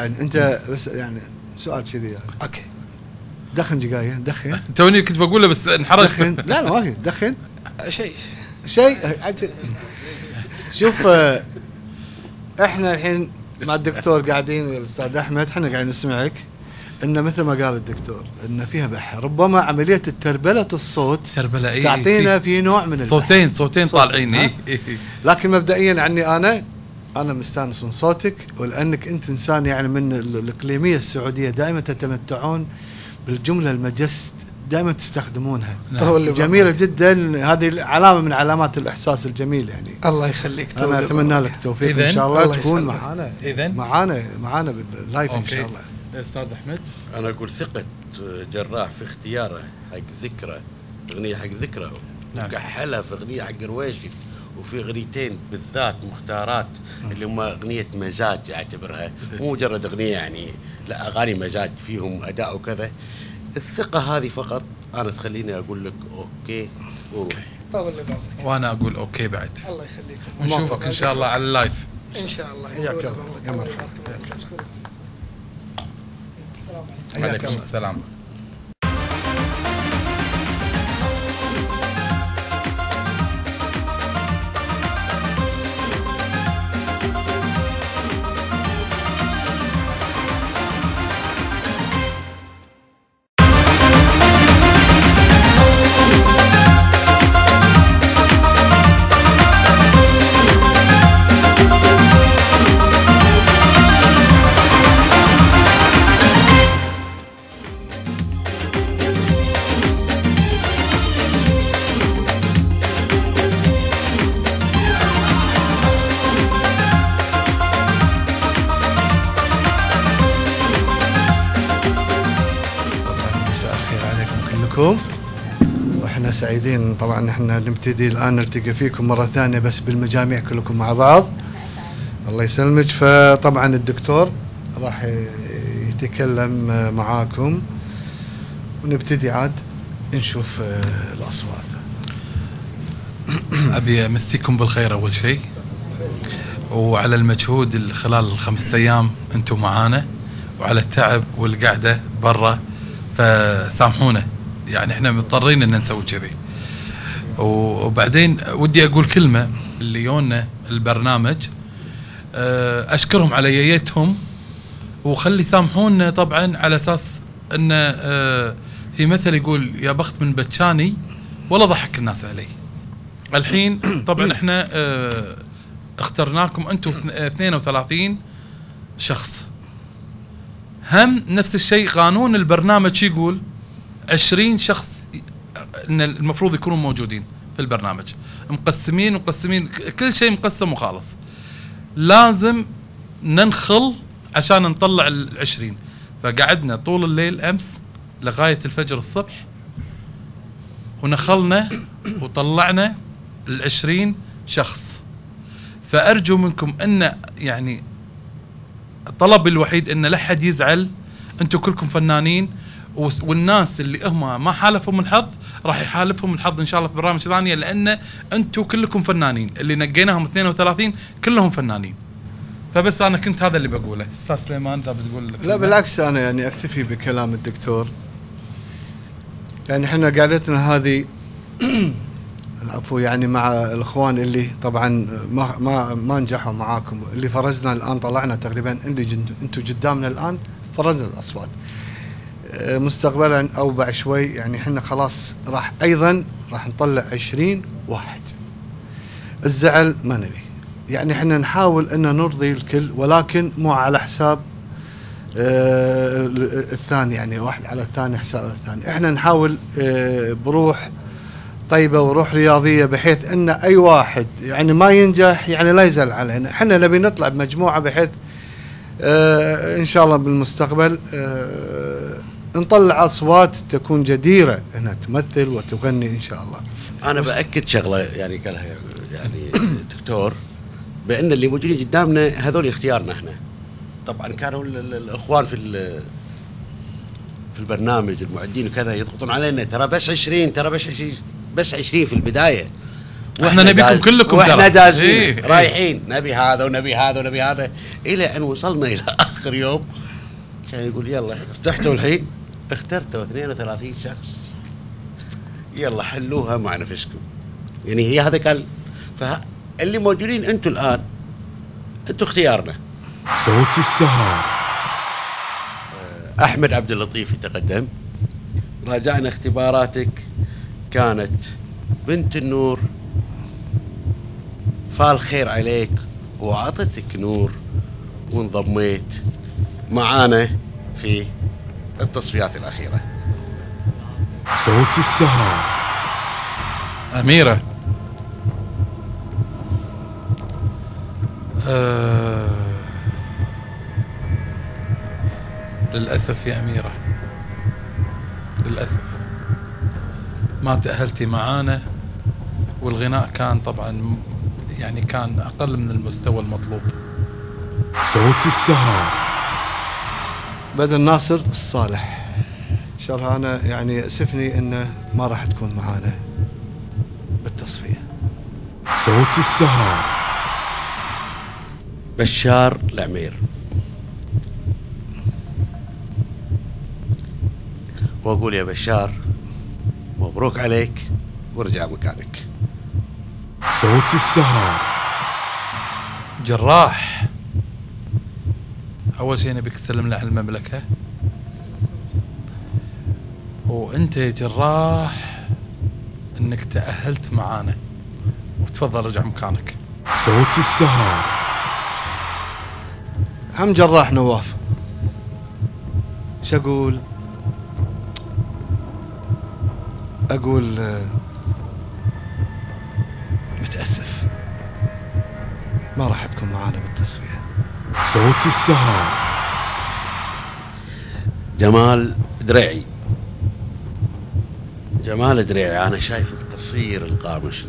يعني انت بس يعني سؤال كذي يعني أوكي. دخن جقايه دخن. توني كنت بقوله بس انحرجت. دخن. لا لا ما في. دخن. شيء. شيء؟ شوف آه، إحنا الحين مع الدكتور قاعدين الاستاذ أحمد إحنا قاعدين نسمعك. ان مثل ما قال الدكتور ان فيها بحر. ربما عملية تربله الصوت تربلة اي تعطينا في نوع من البحر. صوتين صوتين صوت، طالعين ها؟ اي اي إي. لكن مبدئيا عني أنا أنا مستأنس من صوتك ولأنك أنت إنسان يعني من ال- الإقليمية السعودية دائما تتمتعون بالجملة المجس دائما تستخدمونها. نعم. جميلة جدا. هذه علامة من علامات الإحساس الجميل يعني. الله يخليك أنا أتمنى. لك التوفيق إن شاء الله. الله تكون. معانا. إذن؟ معانا معانا باللايف إن شاء الله. أستاذ أحمد؟ أنا أقول ثقة جراح في اختياره حق ذكرى أغنية حق ذكرى نعم. وكحلها في أغنية حق رويشي. وفي أغنيتين بالذات مختارات اللي هم أغنية مزاج أعتبرها. مو مجرد أغنية يعني لا أغاني مزاج فيهم أداء وكذا. الثقة هذه فقط أنا تخليني أقول لك okay وروح. طول لي بالك وأنا أقول okay بعد. الله يخليك. ونشوفك إن شاء الله على ال live. إن شاء الله. حياك الله. بعمرك. يا مرحبا. السلام عليكم. حياك عليكم الله. السلام. كلكم وإحنا سعيدين طبعا إحنا نبتدي الآن نلتقي فيكم مرة ثانية بس بالمجاميع كلكم مع بعض. الله يسلمك. فطبعا الدكتور راح يتكلم معاكم. ونبتدي عاد نشوف آه، الأصوات. أبي أمسيكم بالخير أول شيء. وعلى المجهود خلال الخمسة أيام أنتم معانا. وعلى التعب والقعدة برا فسامحونا. يعني إحنا مضطرين إن نسوي كذي. وبعدين ودي أقول كلمة اللي يونا البرنامج. آه، أشكرهم على جيتهم وخلي يسامحونا طبعا على أساس إن آه، في مثل يقول يا بخت من بتشاني ولا ضحك الناس علي. الحين طبعا إحنا آه، اخترناكم أنتم اثن- 32 شخص. هم نفس الشيء قانون البرنامج يقول؟ 20 شخص إن المفروض يكونوا موجودين في البرنامج. مقسمين مقسمين كل شيء مقسم وخالص. لازم ننخل عشان نطلع العشرين فقعدنا طول الليل أمس لغاية الفجر الصبح ونخلنا وطلعنا العشرين شخص. فأرجو منكم إن يعني طلبي الوحيد إن لا حد يزعل. أنتم كلكم فنانين. والناس اللي هم ما حالفهم الحظ راح يحالفهم الحظ إن شاء الله في برامج ثانية لأن أنتم كلكم فنانين. اللي نقيناهم 32 كلهم فنانين. فبس أنا كنت هذا اللي بقوله. أستاذ سليمان انت بتقول لا بالعكس أنا يعني أكتفي بكلام الدكتور. يعني إحنا قعدتنا هذه العفو يعني مع الإخوان اللي طبعا ما ما ما نجحوا معاكم اللي فرزنا الآن طلعنا تقريبا اللي أنتم قدامنا الآن فرزنا الأصوات. مستقبلا اوبع شوي يعني إحنا خلاص راح أيضا راح نطلع 20 واحد. الزعل ما نبي. يعني إحنا نحاول ان نرضي الكل ولكن مو على حساب آه، الثاني يعني واحد على الثاني حساب الثاني. إحنا نحاول آه، بروح طيبة وروح رياضية بحيث إن أي واحد يعني ما ينجح يعني لا يزعل علينا. إحنا نبي نطلع بمجموعة بحيث آه، إن شاء الله بالمستقبل آه، نطلع أصوات تكون جديرة. إنها تمثل وتغني إن شاء الله. أنا بأكد شغلة يعني قالها يعني دكتور بأن اللي موجودين قدامنا هذول اختيارنا إحنا. طبعا كانوا ال- ال- الإخوان في ال- في البرنامج المعدين وكذا يضغطون علينا ترى بس 20 ترى بس 20 بس 20 في البداية. وإحنا نبيكم كلكم وإحنا. دازين إيه،. رايحين. نبي هذا ونبي هذا ونبي هذا. إلى أن وصلنا إلى آخر اخر يوم كان يقول يلا ارتحتوا الحين. اخترتوا 32 شخص. يلا حلوها مع نفسكم. يعني هي هذا كان فاللي موجودين أنتم الآن أنتم اختيارنا. صوت السهر أحمد عبد اللطيف يتقدم. راجعنا اختباراتك. كانت بنت النور. فال خير عليك. وعطتك نور. وانضميت. معانا في التصفيات الأخيرة. صوت السهر أميرة. آه. للأسف يا أميرة. للأسف. ما تأهلتي معانا والغناء كان طبعا يعني كان أقل من المستوى المطلوب. صوت السهر بدر ناصر الصالح. شرها أنا يعني يأسفني إنه ما راح تكون معانا بالتصفية. صوت السهر بشار العمير. وأقول يا بشار مبروك عليك وارجع مكانك. صوت السهر جراح. أول شيء نبيك تسلم له على المملكة. وأنت يا جراح أنك تأهلت معانا. وتفضل رجع مكانك. صوت السهر هم جراح نواف. شو أقول؟ أقول متأسف. ما راح تكون معانا بالتصفية. صوت السهر جمال دريعي جمال دريعي أنا شايفك قصير القامش.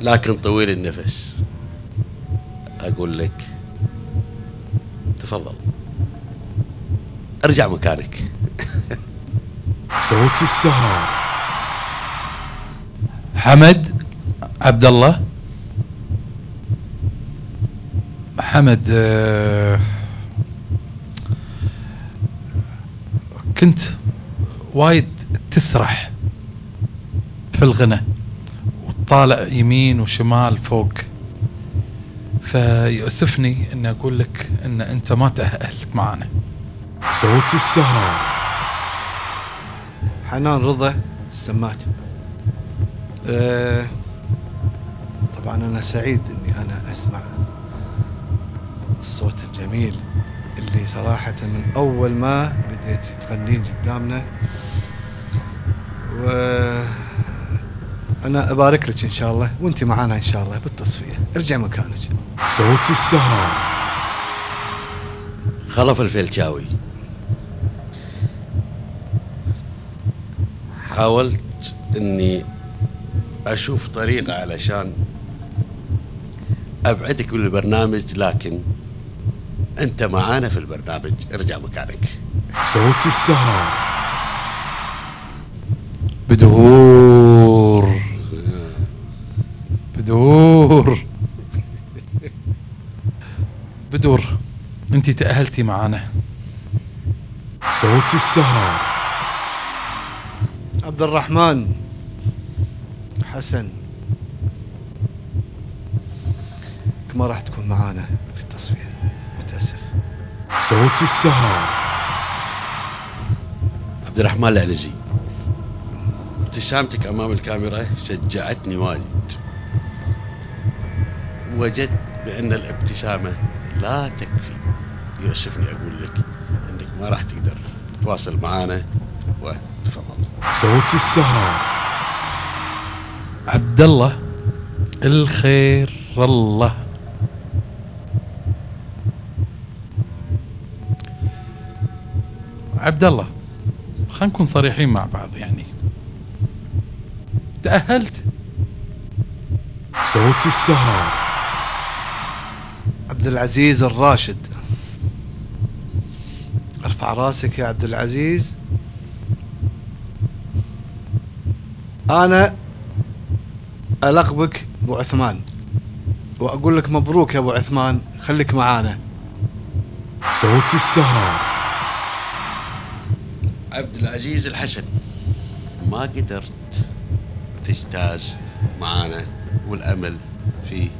لكن طويل النفس. أقول لك تفضل. ارجع مكانك. صوت السهر حمد عبد الله حمد آه، كنت وايد تسرح في الغنى وتطالع يمين وشمال فوق. فيؤسفني ان أقول لك إن أنت ما تأهلت معانا. صوت السهر حنان رضا السماج أه طبعا أنا سعيد إني أنا أسمع الصوت الجميل اللي صراحة من أول ما بديت تغنين قدامنا. و أنا أبارك لك إن شاء الله وأنت معانا إن شاء الله بالتصفية. ارجع مكانك. صوت السهر خلف الفيلشاوي حاولت إني أشوف طريقة علشان أبعدك من البرنامج لكن أنت معانا في البرنامج. ارجع مكانك. صوت السهر بدور بدور بدور أنت تأهلتي معانا. صوت السهر عبد الرحمن. حسن. ما راح تكون معانا في التصفية. متأسف صوت السهر عبد الرحمن العنزي ابتسامتك أمام الكاميرا شجعتني وايد. وجدت بأن الابتسامة لا تكفي. يؤسفني أقول لك أنك ما راح تقدر تواصل معانا. وتفضل. صوت السهر عبد الله الخير الله. عبد الله خلينا نكون صريحين مع بعض يعني. تأهلت؟ صوت السهر عبد العزيز الراشد. ارفع راسك يا عبد العزيز أنا ألقبك أبو عثمان. وأقول لك مبروك يا أبو عثمان. خليك معانا. صوت السهر عبد العزيز الحسن. ما قدرت تجتاز معانا والأمل في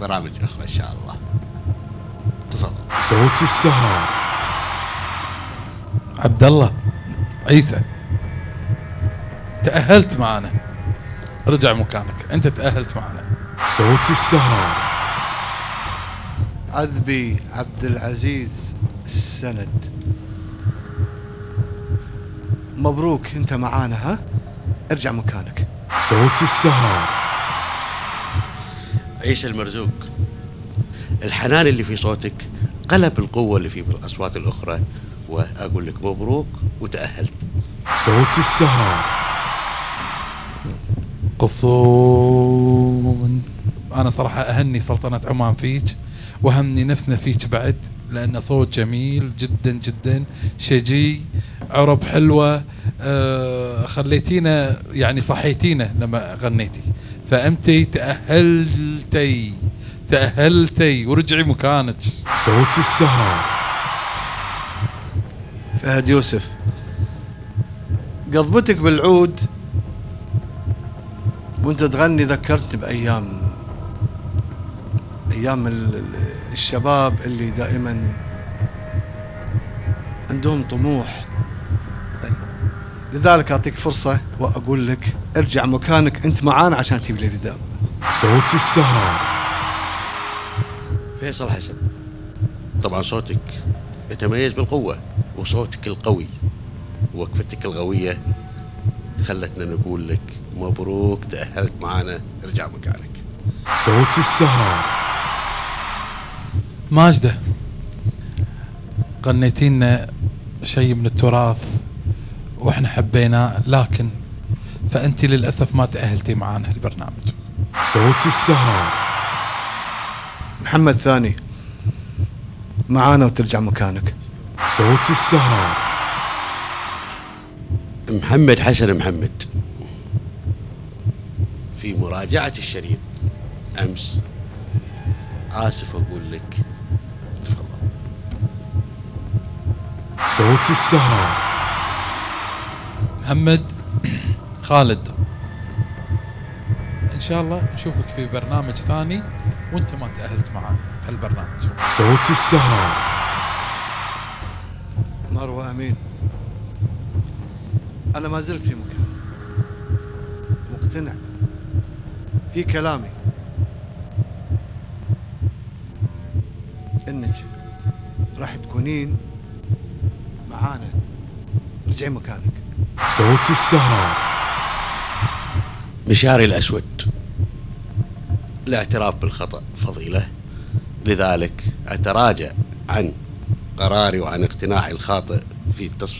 برامج أخرى إن شاء الله. تفضل. صوت السهر عبد الله عيسى تأهلت معنا رجع مكانك أنت تأهلت معنا صوت السهر عذبي عبد العزيز السند. مبروك انت معانا ها؟ ارجع مكانك. صوت السهر عيسى المرزوق الحنان اللي في صوتك قلب القوة اللي في بالأصوات الأخرى وأقول لك مبروك وتأهلت. صوت السهر قصون. أنا صراحة أهني سلطنة عمان فيك وهمني نفسنا فيك بعد. لأن صوت جميل جدا جدا. شجي عرب حلوة. آه خليتينا يعني صحيتينا لما غنيتي. فأنتي تأهلتي تأهلتي. ورجعي مكانك. صوت السهر فهد يوسف. قضبتك بالعود وأنت تغني ذكرتني بأيام أيام ال- ال- الشباب اللي دائما عندهم طموح. لذلك أعطيك فرصة وأقول لك ارجع مكانك أنت معانا عشان تجيب لي رداء صوت السهر فيصل حسن. طبعا صوتك يتميز بالقوة وصوتك القوي ووقفتك القوية خلتنا نقول لك مبروك تأهلت معنا ارجع مكانك. صوت السهر ماجدة غنيتي لنا شيء من التراث وإحنا حبيناه لكن فأنت للأسف ما تأهلتي معانا البرنامج. صوت السهر محمد ثاني معانا وترجع مكانك. صوت السهر محمد حسن محمد. في مراجعة الشريط أمس. آسف أقول لك. صوت السهر محمد خالد. إن شاء الله نشوفك في برنامج ثاني وأنت ما تأهلت معانا في هالبرنامج. صوت السهر مروه آمين. أنا ما زلت في مكان. مقتنع. في كلامي. إنك راح تكونين معانا. رجعي مكانك. صوت السهر مشاري الأسود. الاعتراف بالخطأ فضيلة. لذلك أتراجع عن قراري وعن اقتناعي الخاطئ في التص...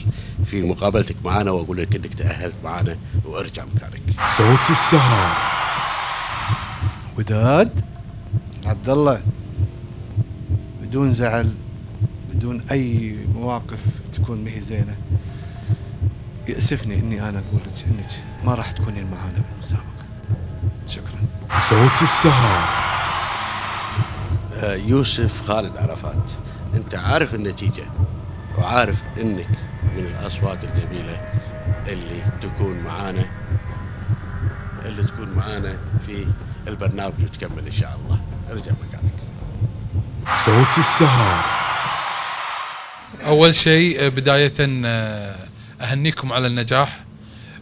في مقابلتك معنا وأقول لك إنك تأهلت معنا وأرجع مكانك. صوت السهر وداد عبد الله. بدون زعل. بدون أي مواقف تكون مهي زينة. يأسفني إني أنا أقول لك إنك ما راح تكونين معانا بالمسابقة. شكرا. صوت السهر آه، يوسف خالد عرفات. أنت عارف النتيجة وعارف إنك من الأصوات الجميلة اللي تكون معانا اللي تكون معانا في البرنامج وتكمل إن شاء الله. أرجع مكانك. صوت السهر أول شيء بداية آه، أهنيكم على النجاح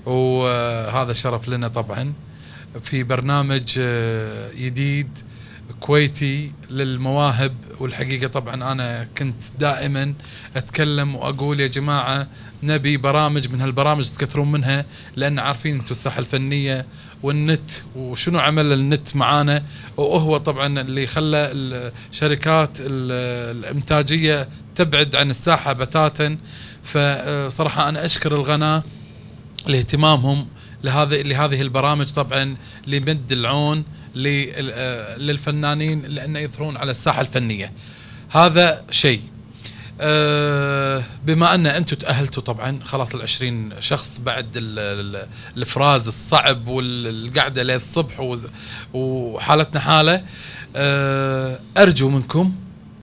وهذا شرف لنا طبعا. في برنامج آه، جديد كويتي للمواهب والحقيقة طبعا أنا كنت دائما أتكلم وأقول يا جماعة نبي برامج من هالبرامج تكثرون منها لأن عارفين أنتم الساحة الفنية والنت وشنو عمل النت معانا. وهو طبعا اللي خلى الشركات ال- الإنتاجية تبعد عن الساحة بتاتا. فصراحة أنا أشكر القناه لاهتمامهم لهذه لهذه البرامج طبعا لمد العون آه، للفنانين لأن يظهرون على الساحة الفنية. هذا شيء. آه، بما أن أنتم تأهلتوا طبعا خلاص ال20 شخص بعد ال- ال- الإفراز الصعب والقعدة للصبح وحالتنا حالة آه، أرجو منكم